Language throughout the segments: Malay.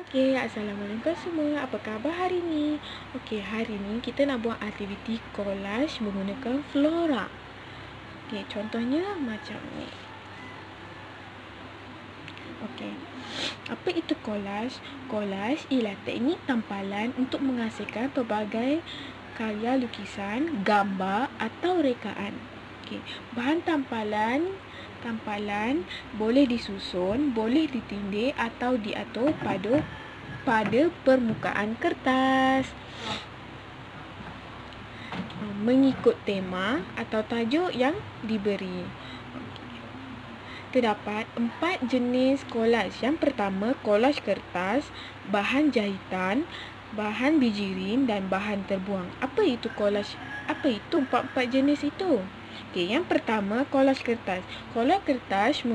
Okey, Assalamualaikum semua. Apa khabar hari ni? Okey, hari ni kita nak buat aktiviti collage menggunakan flora. Okey, contohnya macam ni. Okey. Apa itu collage? Collage ialah teknik tampalan untuk menghasilkan pelbagai karya lukisan, gambar atau rekaan. Okey, bahan tampalan tampalan boleh disusun, boleh ditindih atau diatur pada pada permukaan kertas. Mengikut tema atau tajuk yang diberi. Terdapat empat jenis kolaj. Yang pertama, kolaj kertas, bahan jahitan, bahan bijirin dan bahan terbuang. Apa itu kolaj? Apa itu empat-empat jenis itu? Okey, yang pertama kolaj kertas. Kolaj kertas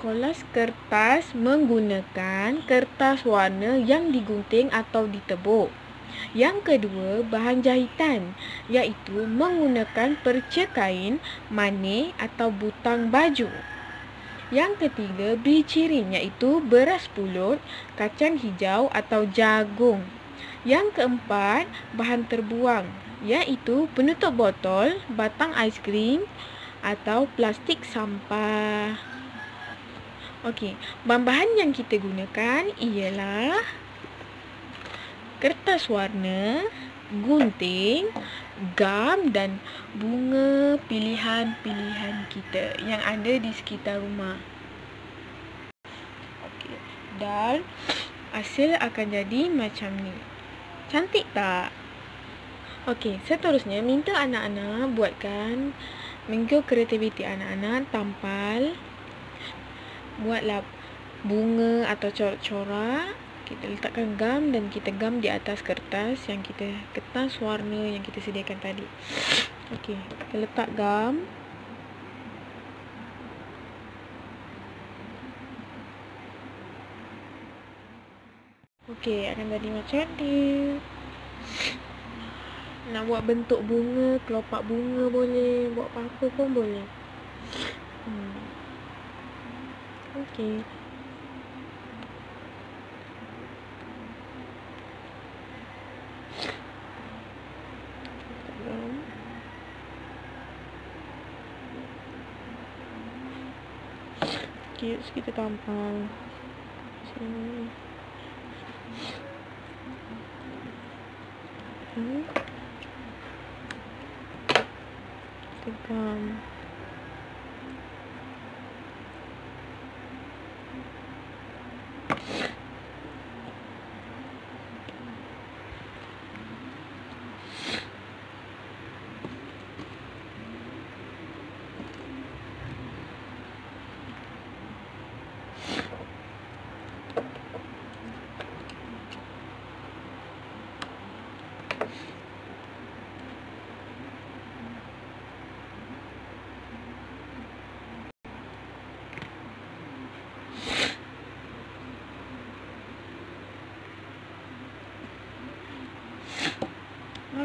kolaj kertas menggunakan kertas warna yang digunting atau ditebuk. Yang kedua, bahan jahitan iaitu menggunakan perca kain, manik atau butang baju. Yang ketiga, bijirin iaitu beras pulut, kacang hijau atau jagung. Yang keempat, bahan terbuang iaitu penutup botol, batang aiskrim atau plastik sampah. Okey, bahan-bahan yang kita gunakan ialah kertas warna, gunting, gam dan bunga pilihan-pilihan kita yang ada di sekitar rumah. Okey, dan hasil akan jadi macam ni. Cantik tak? Okey, seterusnya minta anak-anak buatkan minggu kreativiti anak-anak tampal buatlah bunga atau corak-corak kita letakkan gam dan kita gam di atas kertas yang kita kertas warna yang kita sediakan tadi. Okey, kita letak gam. Okey, akan jadi macam ni nak buat bentuk bunga, kelopak bunga boleh, buat apa pun boleh. Hmm. Okey. Okay, kita tampal sini. Hmm. Instagram.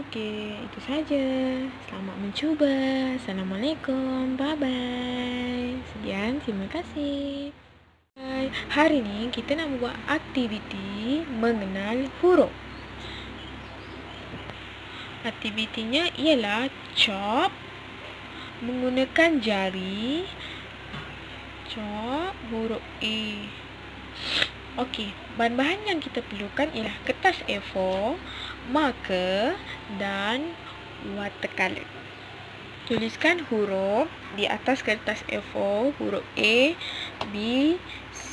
Okey, itu saja. Selamat mencuba. Assalamualaikum. Bye-bye. Sekian, terima kasih. Hari ini kita nak buat aktiviti mengenal huruf. Aktivitinya ialah chop menggunakan jari chop huruf A. Okey, bahan-bahan yang kita perlukan ialah kertas A4, marker dan watercolor. Tuliskan huruf di atas kertas A4, huruf A, B, C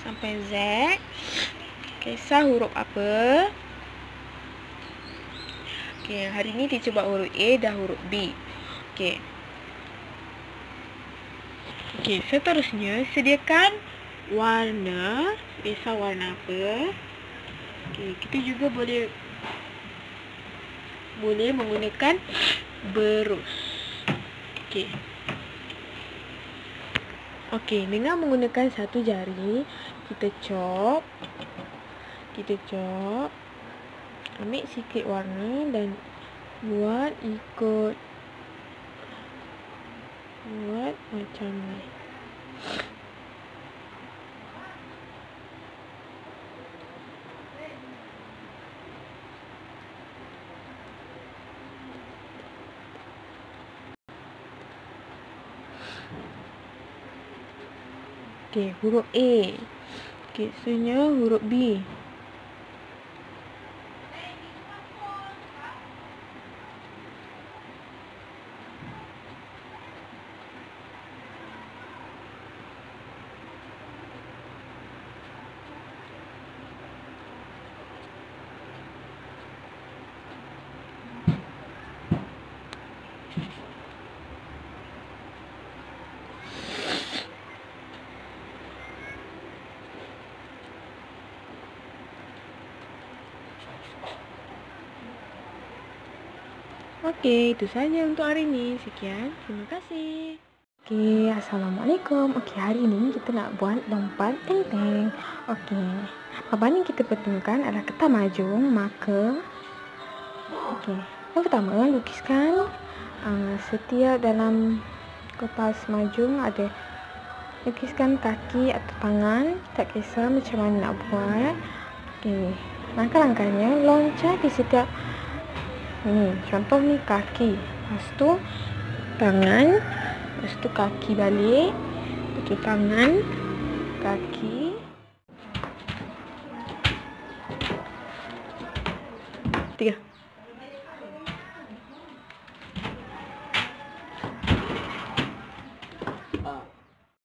sampai Z. Kisah huruf apa? Okey, hari ni kita buat huruf A dan huruf B. Okey. Okey, seterusnya sediakan warna Biasa warna apa okay, Kita juga boleh Boleh menggunakan Berus Okay Okay, dengan menggunakan satu jari Kita cop Kita cop Ambil sikit warna dan Buat ikut Buat macam ni Okey, huruf A. Okey, seterusnya huruf B. Okey, itu saja untuk hari ini. Sekian. Terima kasih. Okey, Assalamualaikum. Okey, hari ini kita nak buat lompat teng-teng. Okey. Bahan yang kita perlukan adalah kertas majung, marker. Okey. Yang pertama, lukiskan uh, setiap dalam kertas majung ada lukiskan kaki atau tangan. Tak kisah macam mana nak buat. Okey. Langkah-langkahnya, loncat di setiap Ni, contoh ni kaki. Lepas tu tangan. Lepas tu kaki balik. Lepas tu tangan. Kaki. Tiga.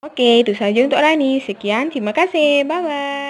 Okey, itu saja untuk hari ni. Sekian, terima kasih. Bye-bye.